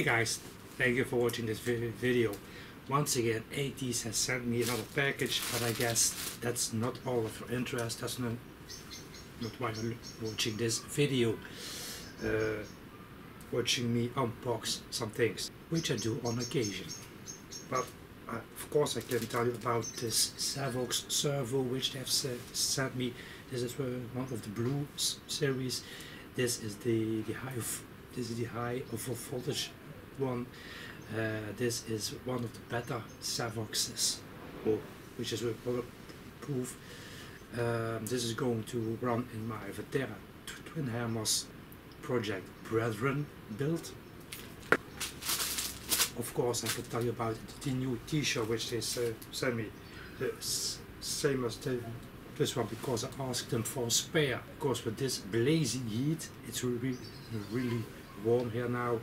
Hey guys, thank you for watching this video. Once again, A'tees has sent me another package, but I guess that's not all of your interest. That's not, not why you're watching this video. Uh, watching me unbox some things, which I do on occasion. But uh, of course I can tell you about this Savox servo which they have sent me. This is uh, one of the blue series. This is the, the high this is the high voltage one. Uh, this is one of the better Savoxes, which is bulletproof. Um, this is going to run in my Vatera Twin Hammers project Brethren build. Of course, I can tell you about the new T-shirt which they uh, sent me, the same as the, this one because I asked them for a spare. Because with this blazing heat, it's really, really warm here now.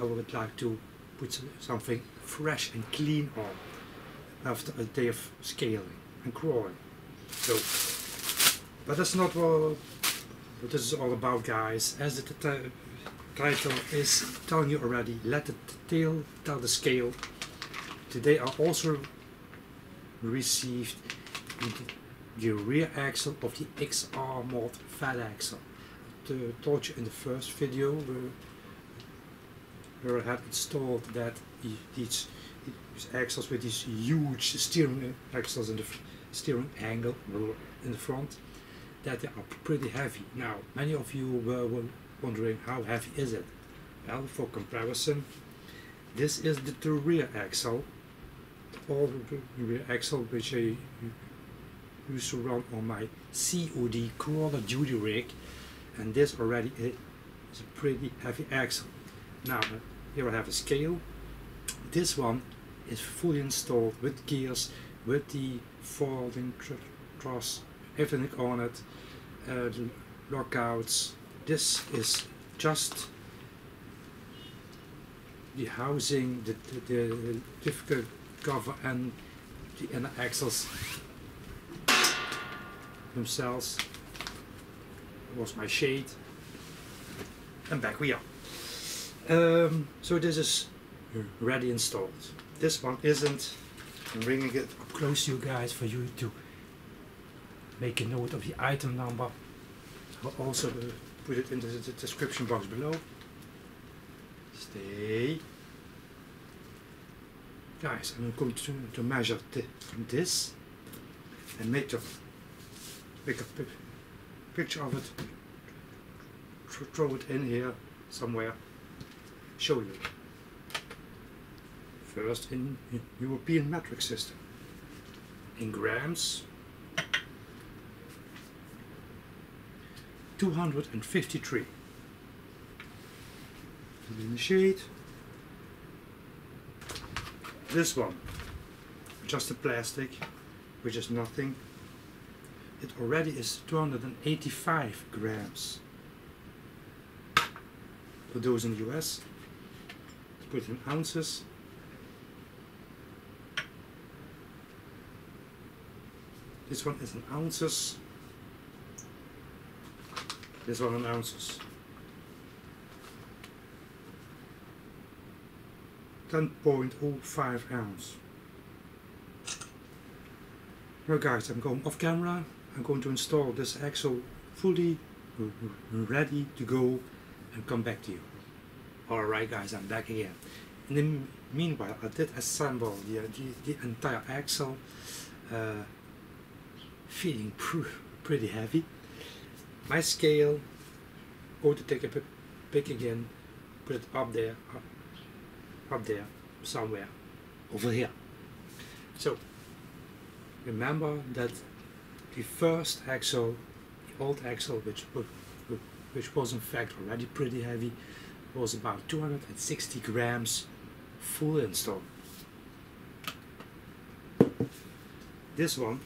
I would like to put something fresh and clean on after a day of scaling and crawling. So, but that's not what, this is all about, guys. As the title is telling you already, let the tail tell the scale. Today I also received the, the rear axle of the XR mod Phat axle. I told you in the first video where, I had installed that the- these, these axles with these huge steering axles in the steering angle in the front that they are pretty heavy. Now, many of you were, wondering how heavy is it? Well, for comparison, this is the, the rear axle, all the rear axle which I used to run on my COD crawler duty rig, and this already is a pretty heavy axle. Now, here I have a scale. This one is fully installed with gears, with the folding tr- truss, everything on it, uh, lockouts. This is just the housing, the, the, the difficult cover and the inner axles themselves It was my shade and back we are. Um, so this is ready installed. This one isn't. I'm bringing it up close to you guys for you to make a note of the item number. I'll also put it in the, the description box below. Stay. Guys, I'm going to, to measure thi- from this and make a, make a picture of it, throw it in here somewhere, show you. First in European metric system. In grams, 253. In the shade. This one, just a plastic, which is nothing. It already is 285 grams. For those in the US, put in ounces. This one is in ounces. This one in ounces. 10.05 ounce. Now guys, I'm going off camera. I'm going to install this axle fully r- ready to go and come back to you. Alright guys, I'm back again. In the meanwhile, I did assemble the, the, the entire axle, uh, feeling pr- pretty heavy. My scale, go to take a pic, pic again, put it up there, up, up there, somewhere, over here. So, remember that the first axle, the old axle, which which was in fact already pretty heavy, was about 260 grams full install. This one,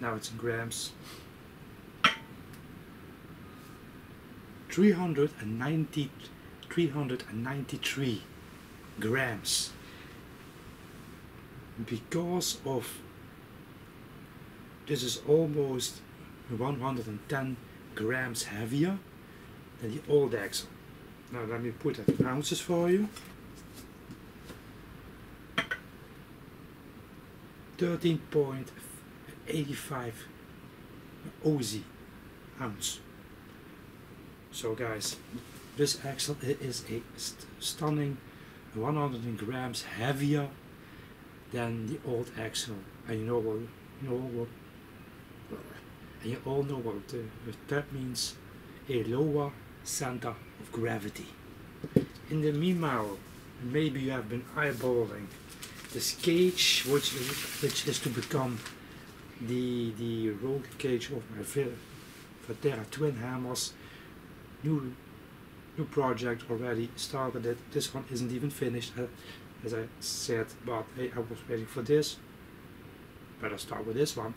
now it's in grams, 390, 393 grams because of this is almost 110 grams heavier the old axle Now let me put that in ounces for you. 13.85 OZ ounce. So guys, this axle is a st stunning 100 grams heavier than the old axle. And you know what, you know what, and you all know what uh, that means, a lower center of gravity. In the meanwhile, maybe you have been eyeballing this cage, which is, which is to become the the roll cage of my Vatera twin hammers. New new project already started. It. This one isn't even finished, uh, as I said. But hey, I was waiting for this. Better start with this one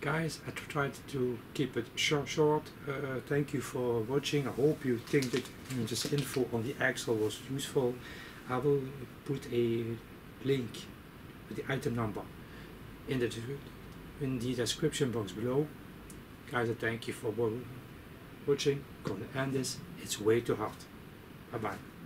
guys I tried to keep it short short. Uh, thank you for watching. I hope you think that this info on the axle was useful. I will put a link with the item number in the in the description box below. Guys I thank you for watching. Gonna end this. It's way too hot. Bye bye